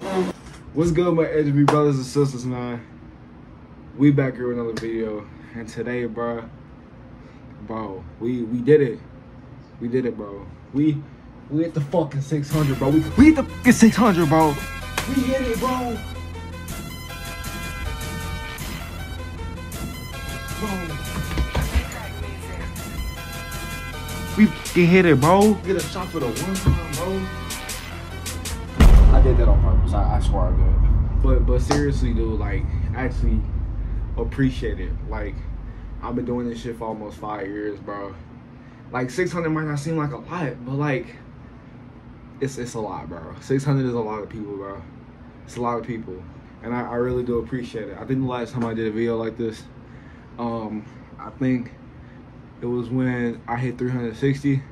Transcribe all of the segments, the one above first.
What's good, my HB brothers and sisters, man? We back here with another video, and today, bro, bro, we we did it. We did it, bro. We we hit the fucking 600, bro. We, we hit the fucking 600, bro. We hit it, bro. Bro. We fucking hit it, bro. Get a shot for the one time, bro. I did that on purpose. I, I swear I did. But but seriously, dude, like actually appreciate it. Like I've been doing this shit for almost five years, bro. Like 600 might not seem like a lot, but like it's it's a lot, bro. 600 is a lot of people, bro. It's a lot of people, and I, I really do appreciate it. I think the last time I did a video like this, um, I think it was when I hit 360.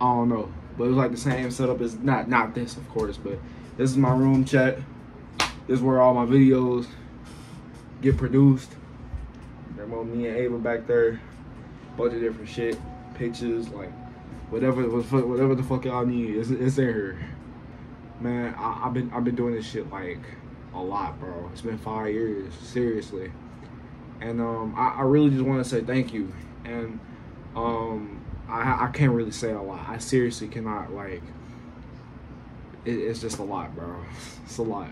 I don't know, but it was like the same setup as not not this, of course, but this is my room chat. This is where all my videos get produced. There me and Ava back there, bunch of different shit, pictures, like whatever whatever the fuck y'all need, it's, it's in here. Man, I, have been I've been doing this shit like a lot, bro. It's been five years, seriously. And um, I, I really just want to say thank you. And um, I I can't really say a lot. I seriously cannot like. It, it's just a lot, bro. It's a lot.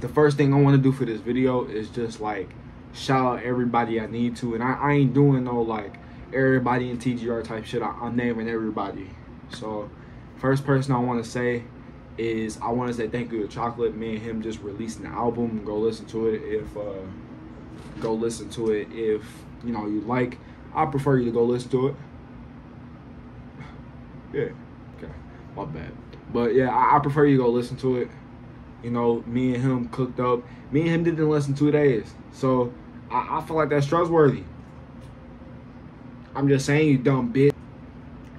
The first thing I want to do for this video is just like shout out everybody I need to, and I, I ain't doing no like everybody in TGR type shit. I, am naming everybody. So, first person I want to say is I want to say thank you to Chocolate. Me and him just releasing the album. Go listen to it if uh, go listen to it if you know you like. I prefer you to go listen to it. Yeah. Okay. My bad. But yeah, I, I prefer you go listen to it. You know, me and him cooked up. Me and him did in less than two days. So I, I feel like that's trustworthy. I'm just saying you dumb bitch.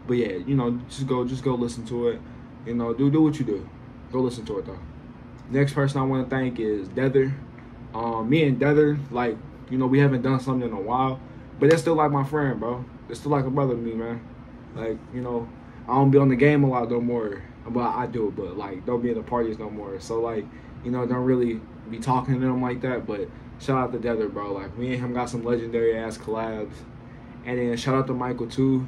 But yeah, you know, just go just go listen to it. You know, do do what you do. Go listen to it though. Next person I want to thank is Dether. Um, me and Dether, like, you know, we haven't done something in a while, but that's still like my friend, bro. It's still like a brother to me, man. Like, you know, I don't be on the game a lot no more. But I do, but like, don't be in the parties no more. So like, you know, don't really be talking to them like that. But shout out to Dether, bro. Like, me and him got some legendary ass collabs. And then shout out to Michael too.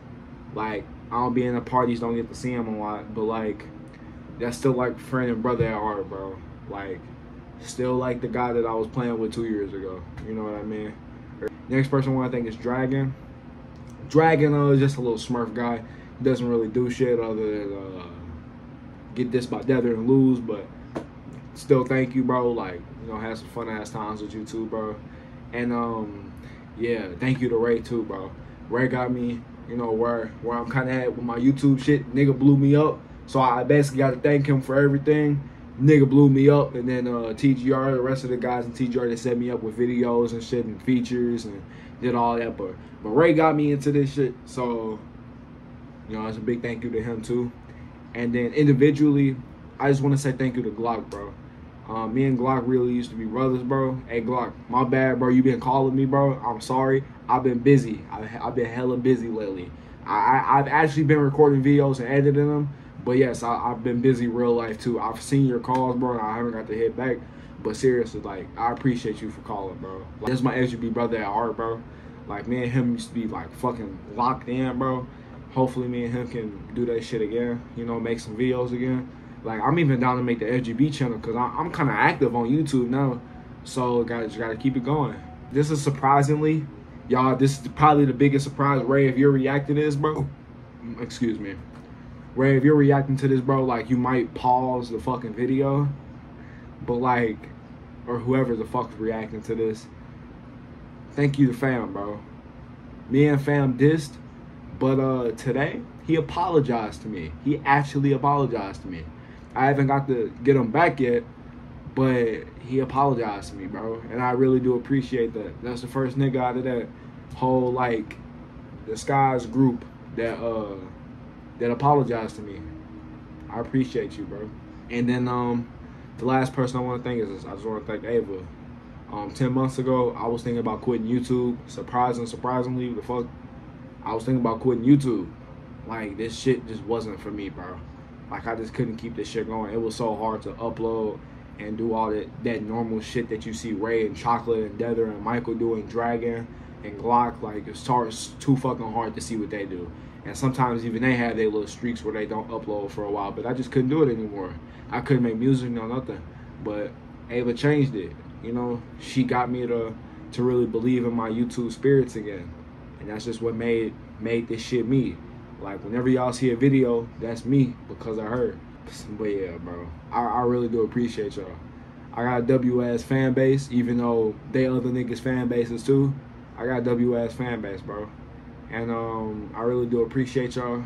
Like I don't be in the parties, don't get to see him a lot, but like that's still like friend and brother at heart, bro. Like still like the guy that I was playing with two years ago. You know what I mean? Next person I want to thank is Dragon. Dragon uh, is just a little Smurf guy. He doesn't really do shit other than uh, get this by Dether and lose, but still thank you, bro. Like you know, had some fun ass times with you too, bro. And um, yeah, thank you to Ray too, bro. Ray got me, you know, where where I'm kind of at with my YouTube shit. Nigga blew me up, so I basically got to thank him for everything. Nigga blew me up, and then uh, TGR, the rest of the guys in TGR, they set me up with videos and shit and features and did all that. But but Ray got me into this shit, so you know, it's a big thank you to him too. And then individually, I just want to say thank you to Glock, bro. Um, me and Glock really used to be brothers, bro. Hey, Glock, my bad, bro. You been calling me, bro. I'm sorry. I've been busy. I, have been hella busy lately. I, have actually been recording videos and editing them. But yes, I, have been busy real life too. I've seen your calls, bro, I haven't got to hit back. But seriously, like, I appreciate you for calling, bro. Like, this is my SUB brother at heart, bro. Like, me and him used to be, like, fucking locked in, bro. Hopefully, me and him can do that shit again. You know, make some videos again. Like I'm even down to make the FGB channel because I'm kind of active on YouTube now. So guys, gotta keep it going. This is surprisingly, y'all. This is probably the biggest surprise. Ray, if you're reacting to this, bro, excuse me. Ray, if you're reacting to this, bro, like you might pause the fucking video, but like, or whoever the fuck's reacting to this, thank you to fam, bro. Me and fam dissed, but uh today he apologized to me. He actually apologized to me. I haven't got to get him back yet, but he apologized to me, bro, and I really do appreciate that. That's the first nigga out of that whole like the skies group that uh that apologized to me. I appreciate you, bro. And then um the last person I want to thank is I just want to thank Ava. Um, ten months ago, I was thinking about quitting YouTube. Surprising, surprisingly, the fuck, I was thinking about quitting YouTube. Like this shit just wasn't for me, bro. Like I just couldn't keep this shit going. It was so hard to upload and do all that that normal shit that you see Ray and Chocolate and Deather and Michael doing Dragon and Glock. Like it's, tar- it's too fucking hard to see what they do. And sometimes even they have their little streaks where they don't upload for a while. But I just couldn't do it anymore. I couldn't make music, no nothing. But Ava changed it. You know, she got me to to really believe in my YouTube spirits again. And that's just what made made this shit me. Like whenever y'all see a video, that's me because of her. But yeah, bro, I, I really do appreciate y'all. I got a WS fan base, even though they other niggas fan bases too. I got WS fan base, bro. And um, I really do appreciate y'all.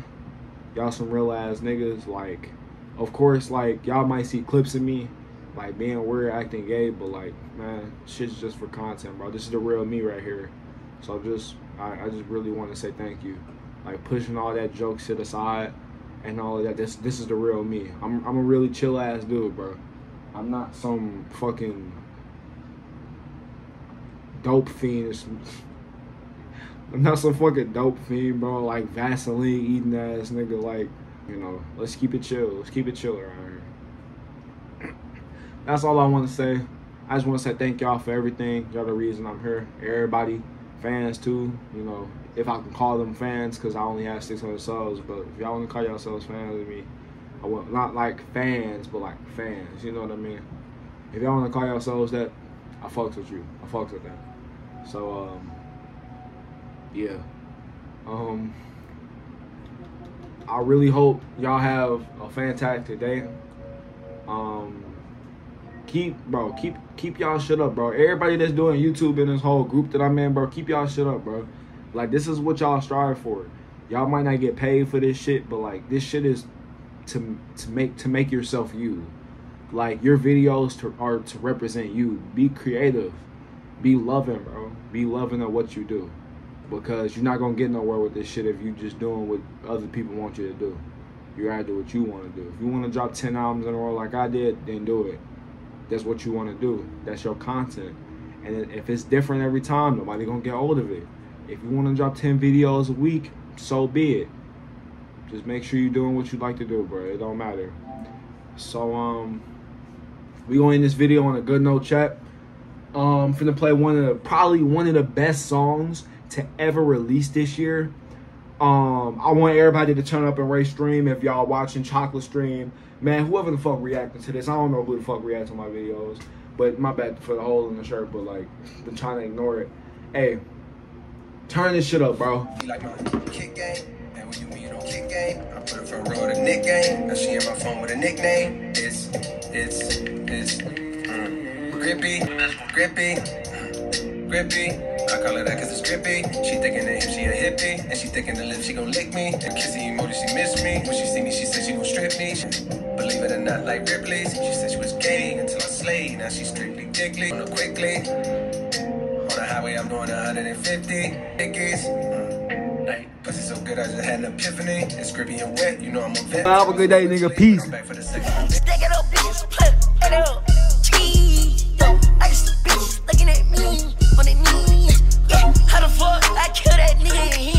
Y'all some real ass niggas. Like, of course, like y'all might see clips of me, like being weird, acting gay, but like, man, shit's just for content, bro. This is the real me right here. So just, I, I just really want to say thank you. Like pushing all that joke shit aside and all of that. This this is the real me. I'm I'm a really chill ass dude, bro. I'm not some fucking dope fiend. I'm not some fucking dope fiend, bro. Like Vaseline eating ass nigga. Like, you know, let's keep it chill. Let's keep it chill around here. That's all I want to say. I just want to say thank y'all for everything. Y'all the reason I'm here. Everybody, fans too. You know, if I can call them fans, because I only have 600 subs. But if y'all want to call yourselves fans of me, I want not like fans, but like fans. You know what I mean? If y'all want to call yourselves that, I fucks with you. I fucks with that. So um, yeah. Um, I really hope y'all have a fantastic day. Um, keep bro, keep keep y'all shit up, bro. Everybody that's doing YouTube in this whole group that I'm in, bro, keep y'all shit up, bro. Like this is what y'all strive for. Y'all might not get paid for this shit, but like this shit is to to make to make yourself you. Like your videos to, are to represent you. Be creative. Be loving, bro. Be loving of what you do. Because you're not gonna get nowhere with this shit if you just doing what other people want you to do. You gotta do what you wanna do. If you wanna drop ten albums in a row like I did, then do it. That's what you wanna do. That's your content. And if it's different every time, nobody gonna get hold of it. If you wanna drop ten videos a week, so be it. Just make sure you're doing what you like to do, bro. It don't matter. So um we gonna end this video on a good note, chat. Um finna play one of the probably one of the best songs to ever release this year. Um, I want everybody to turn up and Ray stream if y'all watching Chocolate stream. Man, whoever the fuck reacting to this, I don't know who the fuck reacts to my videos. But my bad for the hole in the shirt, but like been trying to ignore it. Hey, turn this shit up, bro. Like kick game, and when you meet on kick game, I put it front row the Nick game. Now she in my phone with a nickname. It's it's it's mm, grippy, grippy, grippy. I call her that cause it's grippy. She thinking that if she a hippie, and she thinking the lips she gon' lick me. And kissing emoji, she miss me. When she see me, she said she gon' strip me. She, believe it or not, like Ripley's. She said she was gay until I slayed. Now she strictly dickly. On quickly. On the highway, I'm doing 150. Hickeys. Mm. Pussy so good, I just had an epiphany. It's grippy and wet, you know I'm a vet. Have a good day, nigga. Peace. how the fuck I kill that nigga he